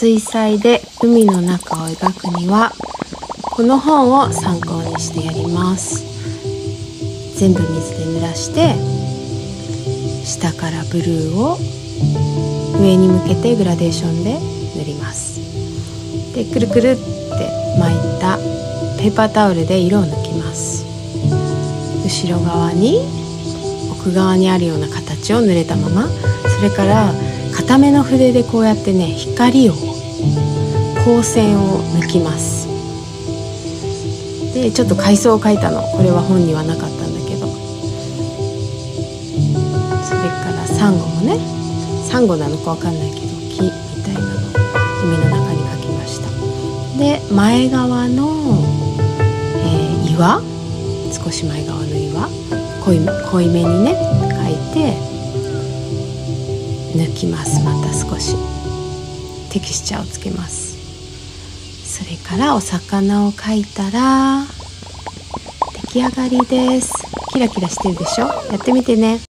水彩で海の中を描くにはこの本を参考にしてやります。全部水で濡らして下からブルーを上に向けてグラデーションで塗ります。でくるくるって巻いたペーパータオルで色を抜きます。後ろ側に奥側にあるような形を塗れたままそれから固めの筆でこうやってね光を光線を抜きます。でちょっと階層を描いたの。これは本にはなかったんだけど。それからサンゴもね。サンゴなのかわかんないけど木みたいなの。海の中に描きました。で前側の、えー、岩。少し前側の岩。濃い濃いめにね描いて。抜きます。また少し。テキスチャーをつけます。それからお魚を描いたら出来上がりです。キラキラしてるでしょ？やってみてね。